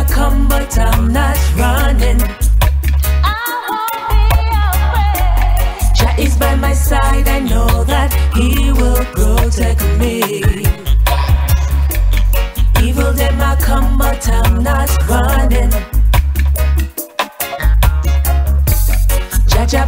I come, but I'm not running. I won't be afraid. Jah is by my side, I know that He will protect me. Evil them I come, but I'm not running. Jah Jah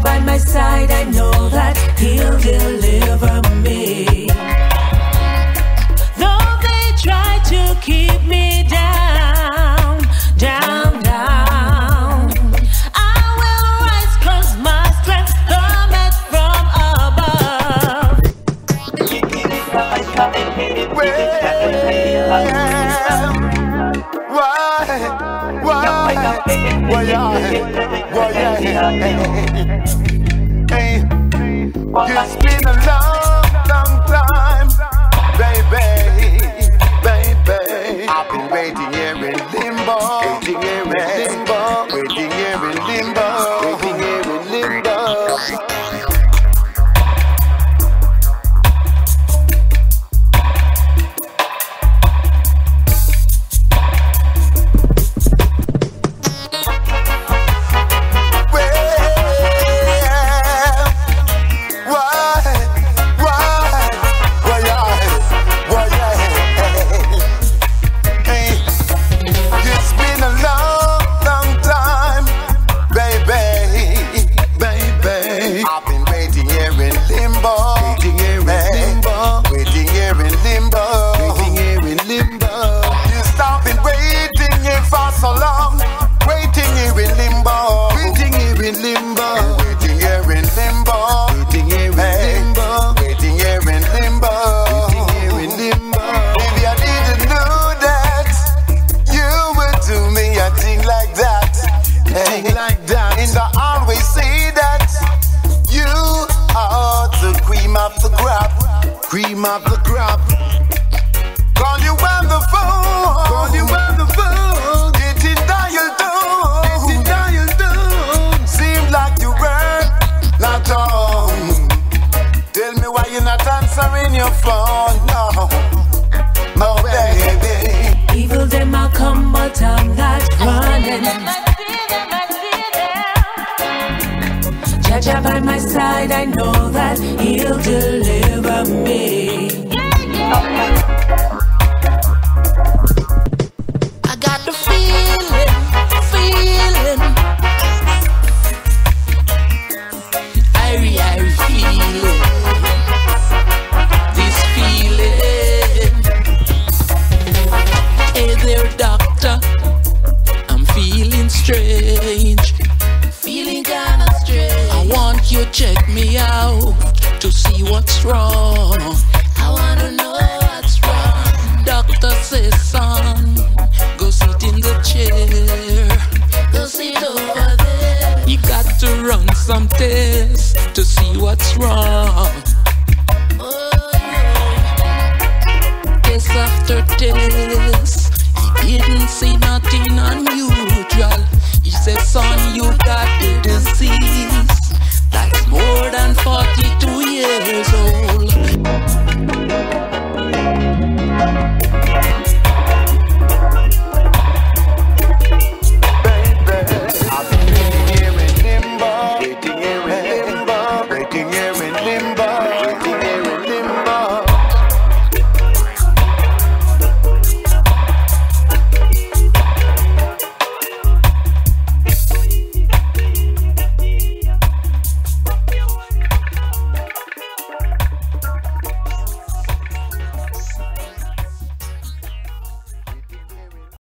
it's been a long, long time, baby, baby. I've been waiting here in limbo, cream of the crop. Call you on the phone. Call you on the phone. Getting dialed down. Seems like you were not. Tell me why you're not answering your phone. Jah Jah by my side, I know that he'll deliver me. I got the feeling, feeling. I really feeling this feeling. Hey there, doctor. I'm feeling strange. To see what's wrong. I wanna know what's wrong. Doctor says, son, go sit in the chair. Go sit over there. You got to run some tests to see what's wrong. Oh. Test after test, he didn't see nothing unusual. He said, son, you got